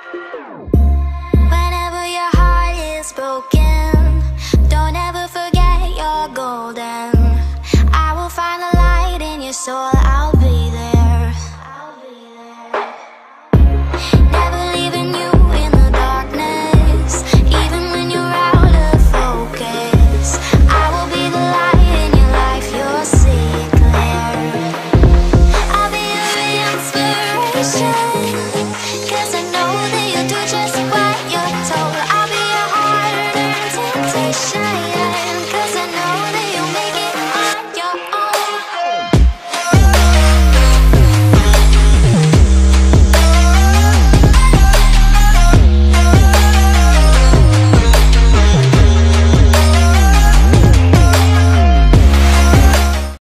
Whenever your heart is broken, don't ever forget you're golden. I will find the light in your soul, I'll be there. Never leaving you in the darkness, even when you're out of focus. I will be the light in your life, you'll see it clear. I'll be inspiration.